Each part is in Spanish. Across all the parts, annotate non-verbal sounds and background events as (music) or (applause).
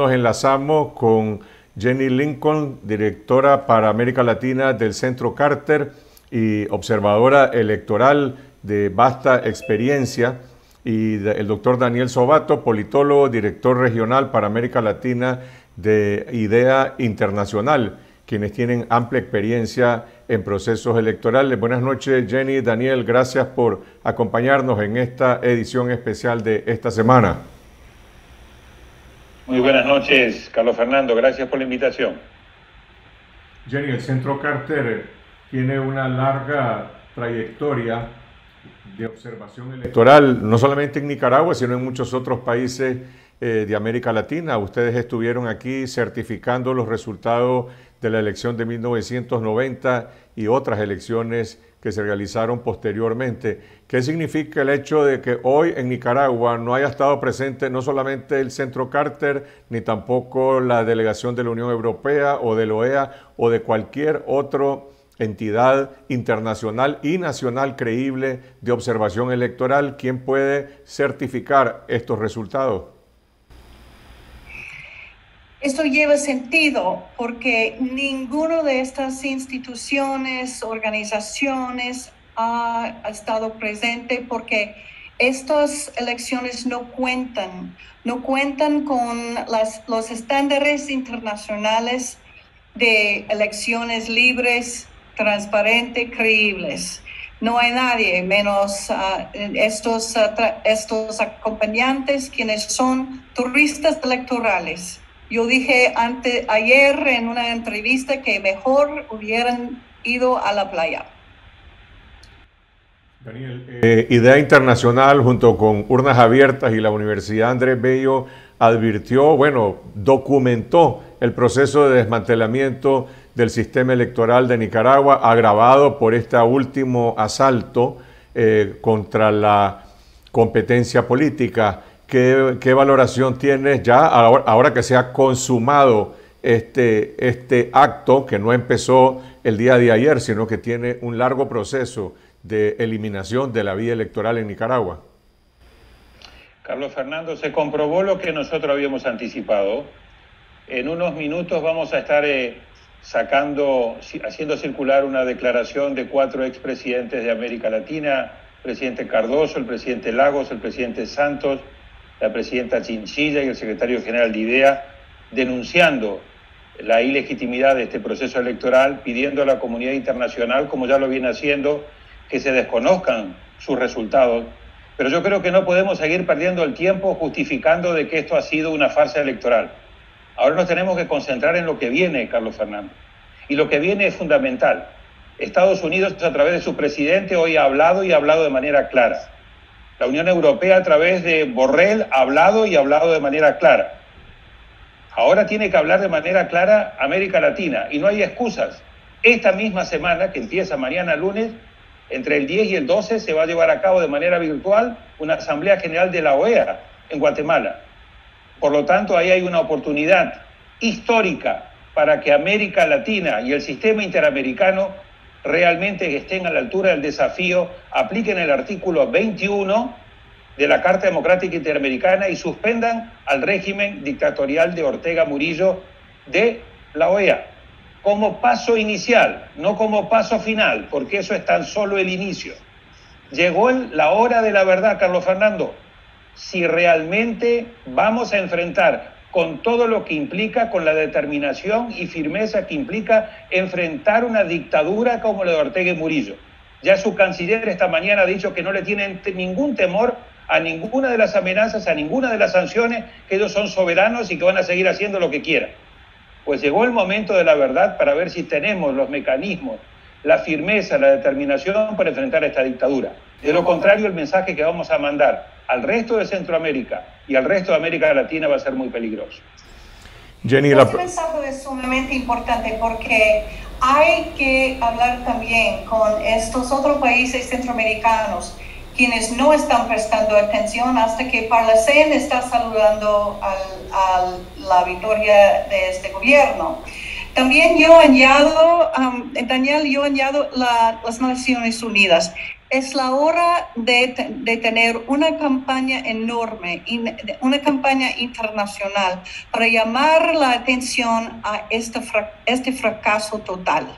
nos enlazamos con Jenny Lincoln, directora para América Latina del Centro Carter y observadora electoral de vasta experiencia, y el doctor Daniel Sobato, politólogo, director regional para América Latina de IDEA Internacional, quienes tienen amplia experiencia en procesos electorales. Buenas noches, Jenny, Daniel, gracias por acompañarnos en esta edición especial de esta semana. Muy buenas noches, Carlos Fernando, gracias por la invitación. Jenny, el Centro Carter tiene una larga trayectoria de observación electoral, no solamente en Nicaragua, sino en muchos otros países eh, de América Latina. Ustedes estuvieron aquí certificando los resultados de la elección de 1990 y otras elecciones que se realizaron posteriormente. ¿Qué significa el hecho de que hoy en Nicaragua no haya estado presente no solamente el Centro Carter, ni tampoco la delegación de la Unión Europea o de la OEA o de cualquier otra entidad internacional y nacional creíble de observación electoral? ¿Quién puede certificar estos resultados? Esto lleva sentido porque ninguna de estas instituciones, organizaciones ha estado presente porque estas elecciones no cuentan, no cuentan con las, los estándares internacionales de elecciones libres, transparentes, creíbles. No hay nadie menos uh, estos, uh, estos acompañantes quienes son turistas electorales yo dije ante, ayer en una entrevista que mejor hubieran ido a la playa. Daniel, eh, Idea Internacional junto con Urnas Abiertas y la Universidad Andrés Bello advirtió, bueno, documentó el proceso de desmantelamiento del sistema electoral de Nicaragua agravado por este último asalto eh, contra la competencia política. ¿Qué, valoración tienes ya ahora, que se ha consumado este, este acto que no empezó el día de ayer, sino que tiene un largo proceso de eliminación de la vía electoral en Nicaragua? Carlos Fernando, se comprobó lo que nosotros habíamos anticipado. En unos minutos vamos a estar eh, sacando, haciendo circular una declaración de cuatro expresidentes de América Latina, el presidente Cardoso, el presidente Lagos, el presidente Santos, la presidenta Chinchilla y el secretario general de IDEA, denunciando la ilegitimidad de este proceso electoral, pidiendo a la comunidad internacional, como ya lo viene haciendo, que se desconozcan sus resultados. Pero yo creo que no podemos seguir perdiendo el tiempo justificando de que esto ha sido una farsa electoral. Ahora nos tenemos que concentrar en lo que viene, Carlos Fernando. Y lo que viene es fundamental. Estados Unidos, a través de su presidente, hoy ha hablado y ha hablado de manera clara. La Unión Europea a través de Borrell ha hablado y ha hablado de manera clara. Ahora tiene que hablar de manera clara América Latina y no hay excusas. Esta misma semana, que empieza mañana lunes, entre el 10 y el 12 se va a llevar a cabo de manera virtual una Asamblea General de la OEA en Guatemala. Por lo tanto, ahí hay una oportunidad histórica para que América Latina y el sistema interamericano realmente estén a la altura del desafío, apliquen el artículo 21 de la Carta Democrática Interamericana y suspendan al régimen dictatorial de Ortega Murillo de la OEA, como paso inicial, no como paso final, porque eso es tan solo el inicio. Llegó la hora de la verdad, Carlos Fernando. Si realmente vamos a enfrentar con todo lo que implica, con la determinación y firmeza que implica enfrentar una dictadura como la de Ortega y Murillo. Ya su canciller esta mañana ha dicho que no le tienen ningún temor a ninguna de las amenazas, a ninguna de las sanciones, que ellos son soberanos y que van a seguir haciendo lo que quieran. Pues llegó el momento de la verdad para ver si tenemos los mecanismos, la firmeza, la determinación para enfrentar esta dictadura. De lo contrario, el mensaje que vamos a mandar al resto de Centroamérica y al resto de América Latina va a ser muy peligroso. Jenny, la... Este mensaje es sumamente importante porque hay que hablar también con estos otros países centroamericanos quienes no están prestando atención hasta que Parlacén está saludando a la victoria de este gobierno. También yo añado, um, Daniel, yo añado las Naciones Unidas. Es la hora de, tener una campaña enorme, una campaña internacional para llamar la atención a este, este fracaso total.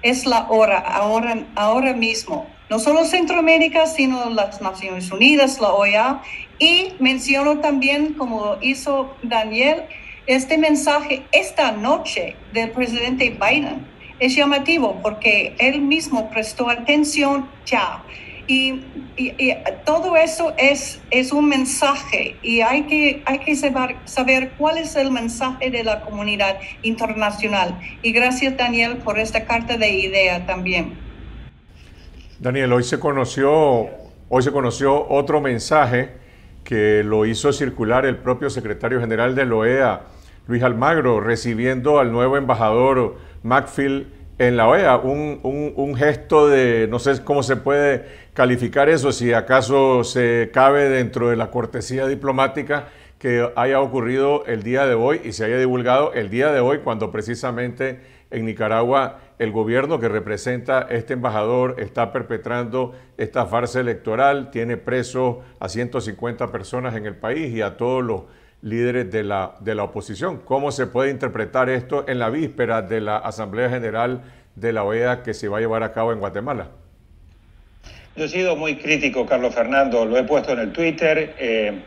Es la hora, ahora, ahora mismo. No solo Centroamérica, sino las Naciones Unidas, la OEA. Y menciono también, como hizo Daniel, este mensaje esta noche del presidente Biden es llamativo porque él mismo prestó atención ya. Y, todo eso es, es un mensaje y hay que, hay que saber, saber cuál es el mensaje de la comunidad internacional. Y gracias Daniel por esta carta de idea también. Daniel, hoy se conoció, hoy se conoció otro mensaje que lo hizo circular el propio secretario general de la OEA, Luis Almagro, recibiendo al nuevo embajador Macfield en la OEA, un, gesto de, no sé cómo se puede calificar eso, si acaso se cabe dentro de la cortesía diplomática que haya ocurrido el día de hoy y se haya divulgado el día de hoy cuando precisamente en Nicaragua el gobierno que representa este embajador está perpetrando esta farsa electoral, tiene preso a 150 personas en el país y a todos los líderes de la, de la oposición. ¿Cómo se puede interpretar esto en la víspera de la Asamblea General de la OEA que se va a llevar a cabo en Guatemala? Yo he sido muy crítico, Carlos Fernando, lo he puesto en el Twitter. Eh,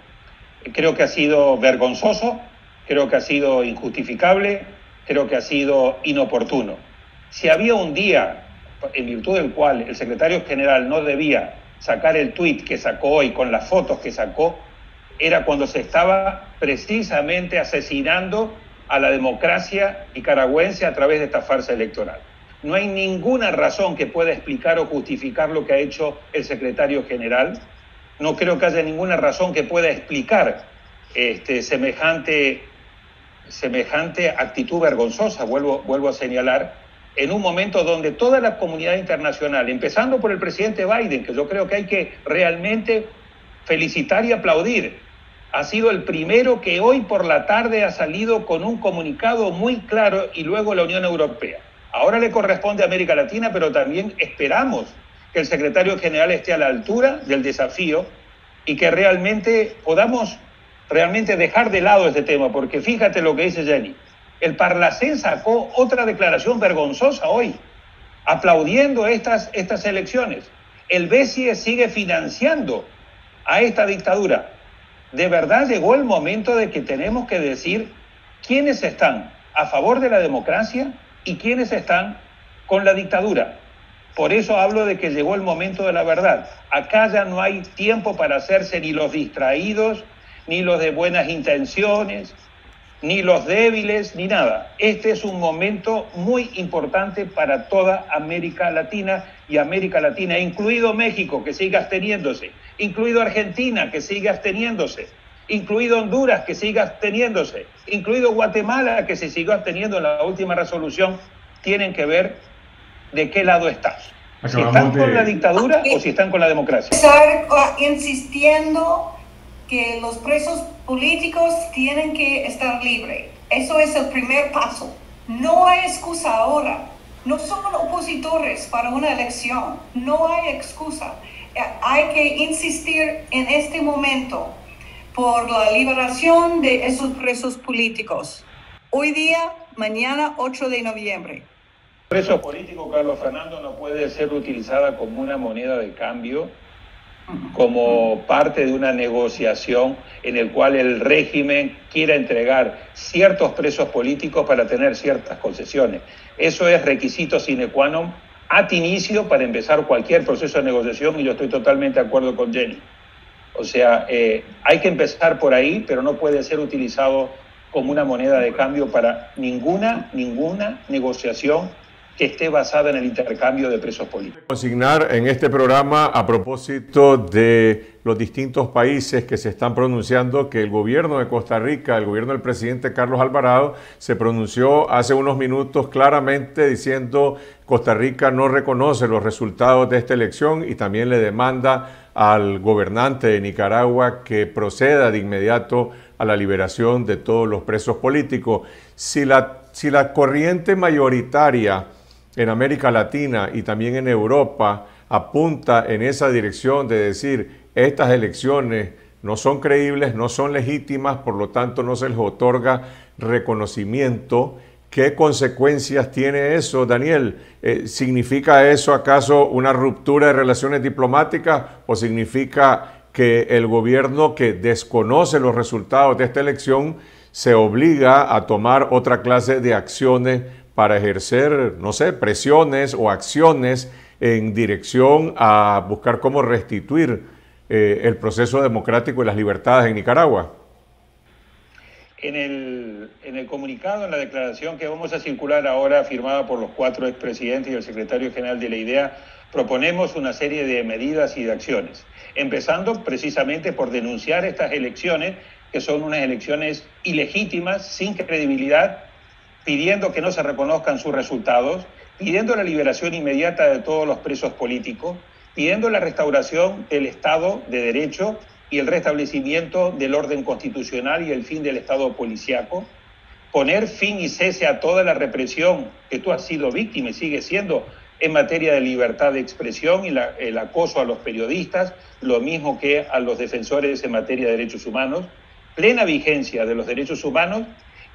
creo que ha sido vergonzoso, creo que ha sido injustificable, creo que ha sido inoportuno. Si había un día en virtud del cual el secretario general no debía sacar el tuit que sacó hoy con las fotos que sacó, era cuando se estaba precisamente asesinando a la democracia nicaragüense a través de esta farsa electoral. No hay ninguna razón que pueda explicar o justificar lo que ha hecho el secretario general. No creo que haya ninguna razón que pueda explicar este, semejante, semejante actitud vergonzosa, vuelvo, vuelvo a señalar, en un momento donde toda la comunidad internacional, empezando por el presidente Biden, que yo creo que hay que realmente felicitar y aplaudir, ha sido el primero que hoy por la tarde ha salido con un comunicado muy claro y luego la Unión Europea. Ahora le corresponde a América Latina, pero también esperamos que el secretario general esté a la altura del desafío y que realmente podamos realmente dejar de lado este tema, porque fíjate lo que dice Jenny. El Parlacén sacó otra declaración vergonzosa hoy, aplaudiendo estas, estas elecciones. El BCE sigue financiando a esta dictadura de verdad llegó el momento de que tenemos que decir quiénes están a favor de la democracia y quiénes están con la dictadura. Por eso hablo de que llegó el momento de la verdad. Acá ya no hay tiempo para hacerse ni los distraídos, ni los de buenas intenciones, ni los débiles, ni nada. Este es un momento muy importante para toda América Latina y América Latina, incluido México, que siga absteniéndose, incluido Argentina, que siga absteniéndose, incluido Honduras, que siga absteniéndose, incluido Guatemala, que se siguió absteniendo en la última resolución, tienen que ver de qué lado están. Si están con la dictadura o si están con la democracia. Estar insistiendo que los presos políticos tienen que estar libres. Eso es el primer paso. No hay excusa ahora. No son opositores para una elección. No hay excusa. Eh, hay que insistir en este momento por la liberación de esos presos políticos. Hoy día, mañana 8 de noviembre. Preso político, Carlos Fernando, no puede ser utilizada como una moneda de cambio como parte de una negociación en el cual el régimen quiera entregar ciertos presos políticos para tener ciertas concesiones. Eso es requisito sine qua non at inicio para empezar cualquier proceso de negociación y yo estoy totalmente de acuerdo con Jenny. O sea, eh, hay que empezar por ahí, pero no puede ser utilizado como una moneda de cambio para ninguna, ninguna negociación que esté basada en el intercambio de presos políticos. Consignar en este programa a propósito de los distintos países que se están pronunciando que el gobierno de Costa Rica, el gobierno del presidente Carlos Alvarado, se pronunció hace unos minutos claramente diciendo Costa Rica no reconoce los resultados de esta elección y también le demanda al gobernante de Nicaragua que proceda de inmediato a la liberación de todos los presos políticos. Si la, si la corriente mayoritaria en América Latina y también en Europa apunta en esa dirección de decir, estas elecciones no son creíbles, no son legítimas, por lo tanto no se les otorga reconocimiento. ¿Qué consecuencias tiene eso, Daniel? Eh, ¿Significa eso acaso una ruptura de relaciones diplomáticas o significa que el gobierno que desconoce los resultados de esta elección se obliga a tomar otra clase de acciones para ejercer, no sé, presiones o acciones en dirección a buscar cómo restituir eh, el proceso democrático y las libertades en Nicaragua? En el, en el, comunicado, en la declaración que vamos a circular ahora, firmada por los cuatro expresidentes y el secretario general de la IDEA, proponemos una serie de medidas y de acciones, empezando precisamente por denunciar estas elecciones, que son unas elecciones ilegítimas, sin credibilidad, pidiendo que no se reconozcan sus resultados, pidiendo la liberación inmediata de todos los presos políticos, pidiendo la restauración del Estado de Derecho y el restablecimiento del orden constitucional y el fin del Estado policiaco, poner fin y cese a toda la represión que tú has sido víctima y sigues siendo en materia de libertad de expresión y el acoso a los periodistas, lo mismo que a los defensores en materia de derechos humanos, plena vigencia de los derechos humanos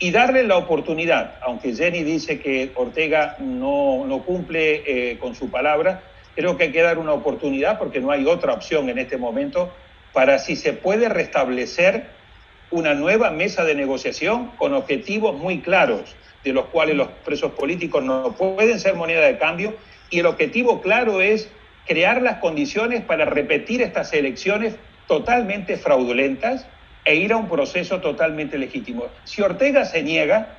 y darle la oportunidad, aunque Jenny dice que Ortega no, no cumple eh, con su palabra, creo que hay que dar una oportunidad porque no hay otra opción en este momento para si se puede restablecer una nueva mesa de negociación con objetivos muy claros, de los cuales los presos políticos no pueden ser moneda de cambio y el objetivo claro es crear las condiciones para repetir estas elecciones totalmente fraudulentas e ir a un proceso totalmente legítimo. Si Ortega se niega,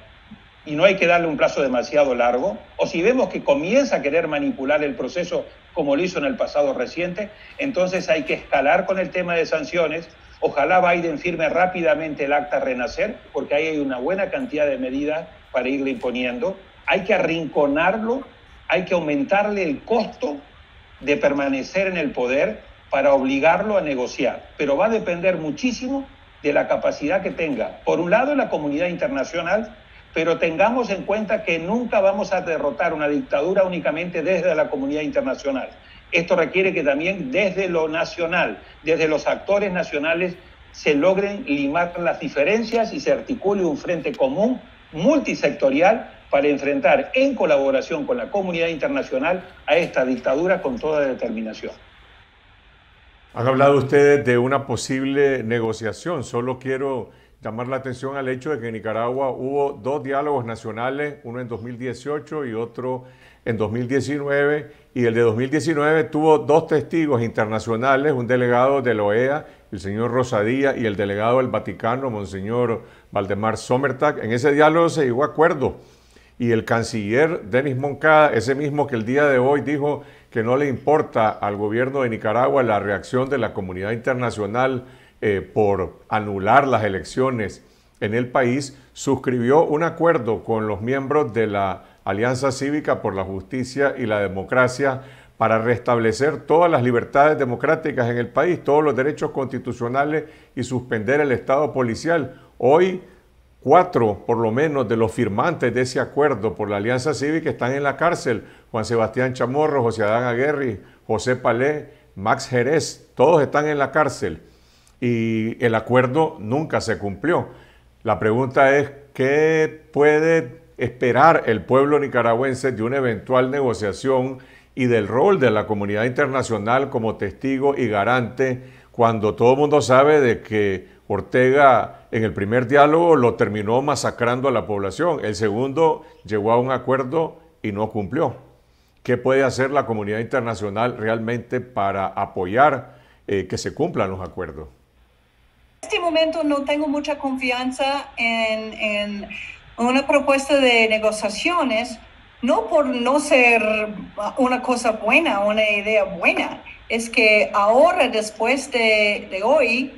y no hay que darle un plazo demasiado largo, o si vemos que comienza a querer manipular el proceso como lo hizo en el pasado reciente, entonces hay que escalar con el tema de sanciones. Ojalá Biden firme rápidamente el acta Renacer, porque ahí hay una buena cantidad de medidas para irle imponiendo. Hay que arrinconarlo hay que aumentarle el costo de permanecer en el poder para obligarlo a negociar. Pero va a depender muchísimo de la capacidad que tenga, por un lado, la comunidad internacional, pero tengamos en cuenta que nunca vamos a derrotar una dictadura únicamente desde la comunidad internacional. Esto requiere que también desde lo nacional, desde los actores nacionales, se logren limar las diferencias y se articule un frente común multisectorial para enfrentar en colaboración con la comunidad internacional a esta dictadura con toda determinación. Han hablado ustedes de una posible negociación. Solo quiero llamar la atención al hecho de que en Nicaragua hubo dos diálogos nacionales, uno en 2018 y otro en 2019, y el de 2019 tuvo dos testigos internacionales, un delegado de la OEA, el señor Rosadía, y el delegado del Vaticano, Monseñor Valdemar Sommertag. En ese diálogo se llegó a acuerdo y el canciller Denis Moncada, ese mismo que el día de hoy dijo que no le importa al gobierno de Nicaragua la reacción de la comunidad internacional eh, por anular las elecciones en el país, suscribió un acuerdo con los miembros de la Alianza Cívica por la Justicia y la Democracia para restablecer todas las libertades democráticas en el país, todos los derechos constitucionales y suspender el Estado policial. Hoy Cuatro, por lo menos, de los firmantes de ese acuerdo por la Alianza Cívica están en la cárcel. Juan Sebastián Chamorro, José Adán Aguerri, José Palé, Max Jerez, todos están en la cárcel. Y el acuerdo nunca se cumplió. La pregunta es, ¿qué puede esperar el pueblo nicaragüense de una eventual negociación y del rol de la comunidad internacional como testigo y garante cuando todo el mundo sabe de que Ortega en el primer diálogo lo terminó masacrando a la población, el segundo llegó a un acuerdo y no cumplió. ¿Qué puede hacer la comunidad internacional realmente para apoyar eh, que se cumplan los acuerdos? En este momento no tengo mucha confianza en, en una propuesta de negociaciones, no por no ser una cosa buena, una idea buena, es que ahora, después de, de hoy,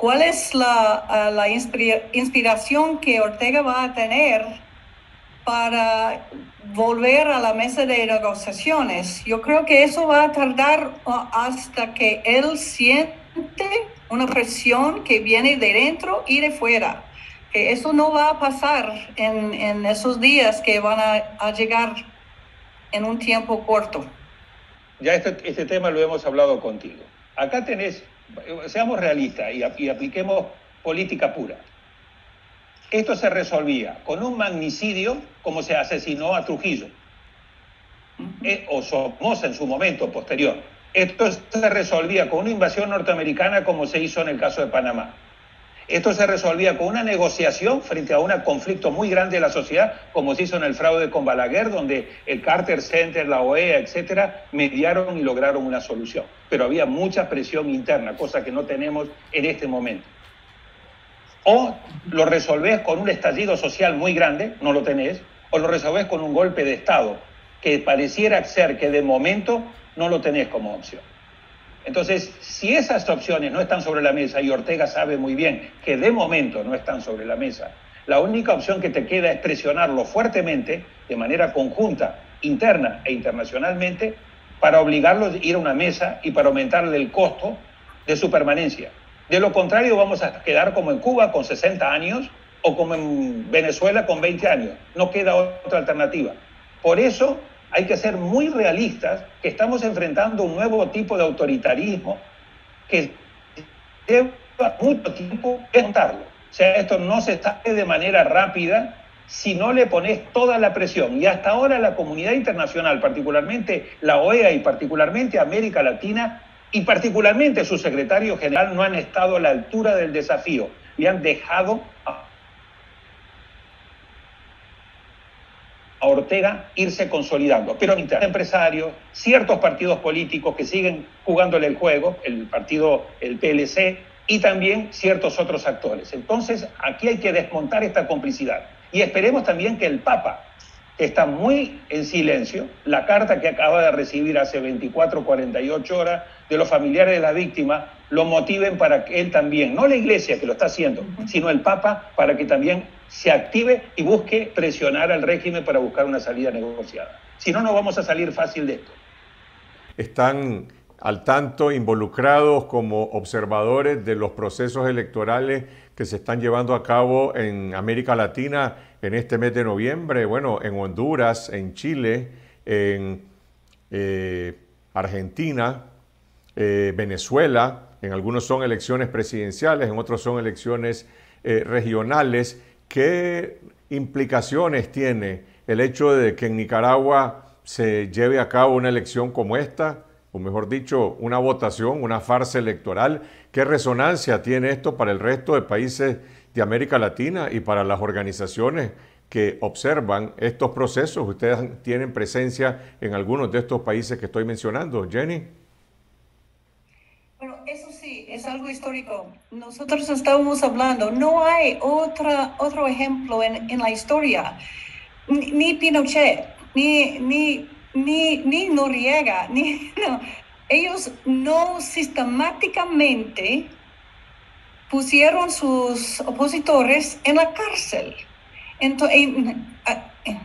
¿Cuál es la, la inspiración que Ortega va a tener para volver a la mesa de negociaciones? Yo creo que eso va a tardar hasta que él siente una presión que viene de dentro y de fuera. Que eso no va a pasar en, en esos días que van a, a llegar en un tiempo corto. ya este, este tema lo hemos hablado contigo. Acá tenés, seamos realistas y, y apliquemos política pura. Esto se resolvía con un magnicidio como se asesinó a Trujillo, eh, o Somoza en su momento posterior. Esto se resolvía con una invasión norteamericana como se hizo en el caso de Panamá. Esto se resolvía con una negociación frente a un conflicto muy grande de la sociedad, como se hizo en el fraude con Balaguer, donde el Carter Center, la OEA, etcétera, mediaron y lograron una solución. Pero había mucha presión interna, cosa que no tenemos en este momento. O lo resolvés con un estallido social muy grande, no lo tenés, o lo resolvés con un golpe de Estado, que pareciera ser que de momento no lo tenés como opción. Entonces, si esas opciones no están sobre la mesa, y Ortega sabe muy bien que de momento no están sobre la mesa, la única opción que te queda es presionarlo fuertemente, de manera conjunta, interna e internacionalmente, para obligarlos a ir a una mesa y para aumentarle el costo de su permanencia. De lo contrario, vamos a quedar como en Cuba con 60 años o como en Venezuela con 20 años. No queda otra alternativa. Por eso hay que ser muy realistas que estamos enfrentando un nuevo tipo de autoritarismo que lleva mucho tiempo contarlo. O sea, esto no se está de manera rápida si no le pones toda la presión. Y hasta ahora la comunidad internacional, particularmente la OEA y particularmente América Latina, y particularmente su secretario general, no han estado a la altura del desafío y han dejado Irse consolidando. Pero empresarios, ciertos partidos políticos que siguen jugándole el juego, el partido, el PLC, y también ciertos otros actores. Entonces, aquí hay que desmontar esta complicidad. Y esperemos también que el Papa, que está muy en silencio, la carta que acaba de recibir hace 24, 48 horas de los familiares de la víctima, lo motiven para que él también, no la iglesia que lo está haciendo, sino el Papa, para que también se active y busque presionar al régimen para buscar una salida negociada. Si no, no vamos a salir fácil de esto. Están al tanto involucrados como observadores de los procesos electorales que se están llevando a cabo en América Latina en este mes de noviembre, bueno, en Honduras, en Chile, en eh, Argentina, eh, Venezuela, en algunos son elecciones presidenciales, en otros son elecciones eh, regionales. ¿Qué implicaciones tiene el hecho de que en Nicaragua se lleve a cabo una elección como esta? O mejor dicho, una votación, una farsa electoral. ¿Qué resonancia tiene esto para el resto de países de América Latina y para las organizaciones que observan estos procesos? Ustedes tienen presencia en algunos de estos países que estoy mencionando. Jenny. Bueno, eso sí, es algo histórico. Nosotros estábamos hablando, no hay otra, otro ejemplo en, en la historia. Ni, Pinochet, ni, ni, ni, ni Noriega, (laughs) ni, ellos no sistemáticamente pusieron sus opositores en la cárcel. Entonces,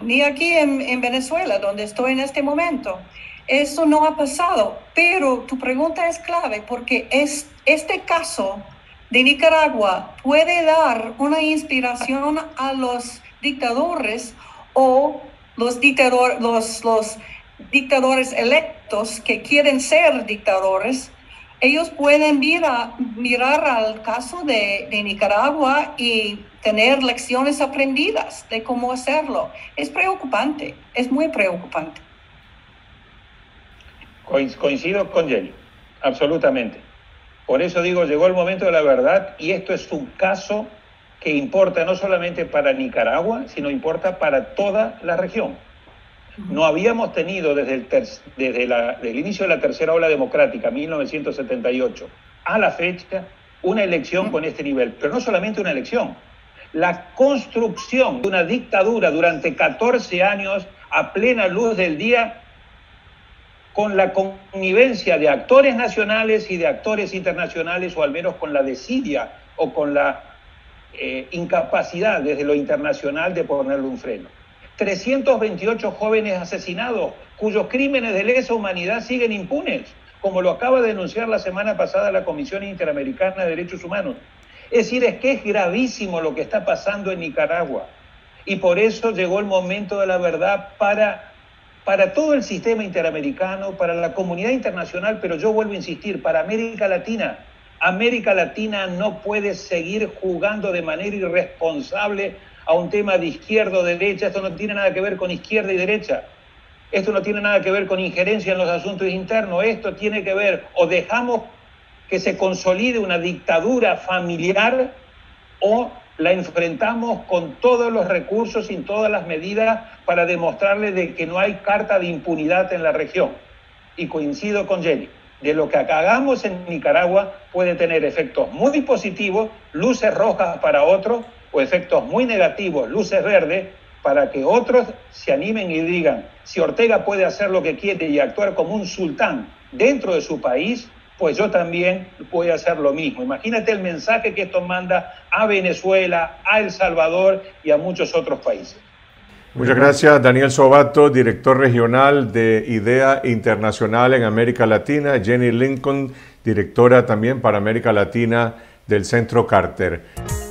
ni aquí en Venezuela, donde estoy en este momento. Eso no ha pasado, pero tu pregunta es clave porque es, este caso de Nicaragua puede dar una inspiración a los dictadores o los, los, los dictadores electos que quieren ser dictadores. Ellos pueden mirar, mirar al caso de Nicaragua y tener lecciones aprendidas de cómo hacerlo. Es preocupante, es muy preocupante. Coincido con Jenny, absolutamente. Por eso digo, llegó el momento de la verdad y esto es un caso que importa no solamente para Nicaragua, sino importa para toda la región. No habíamos tenido desde el, desde el inicio de la tercera ola democrática, 1978, a la fecha, una elección con este nivel. Pero no solamente una elección, la construcción de una dictadura durante 14 años a plena luz del día con la connivencia de actores nacionales y de actores internacionales, o al menos con la desidia o con la eh, incapacidad desde lo internacional de ponerle un freno. 328 jóvenes asesinados cuyos crímenes de lesa humanidad siguen impunes, como lo acaba de denunciar la semana pasada la Comisión Interamericana de Derechos Humanos. Es decir, es que es gravísimo lo que está pasando en Nicaragua. Y por eso llegó el momento de la verdad para para todo el sistema interamericano, para la comunidad internacional, pero yo vuelvo a insistir, para América Latina. América Latina no puede seguir jugando de manera irresponsable a un tema de izquierda o derecha. Esto no tiene nada que ver con izquierda y derecha. Esto no tiene nada que ver con injerencia en los asuntos internos. Esto tiene que ver o dejamos que se consolide una dictadura familiar o la enfrentamos con todos los recursos y todas las medidas para demostrarle de que no hay carta de impunidad en la región. Y coincido con Jenny, de lo que hagamos en Nicaragua puede tener efectos muy positivos, luces rojas para otros, o efectos muy negativos, luces verdes, para que otros se animen y digan, si Ortega puede hacer lo que quiere y actuar como un sultán dentro de su país, pues yo también voy a hacer lo mismo. Imagínate el mensaje que esto manda a Venezuela, a El Salvador y a muchos otros países. Muchas gracias, Daniel Sobato, director regional de IDEA Internacional en América Latina, Jenny Lincoln, directora también para América Latina del Centro Carter.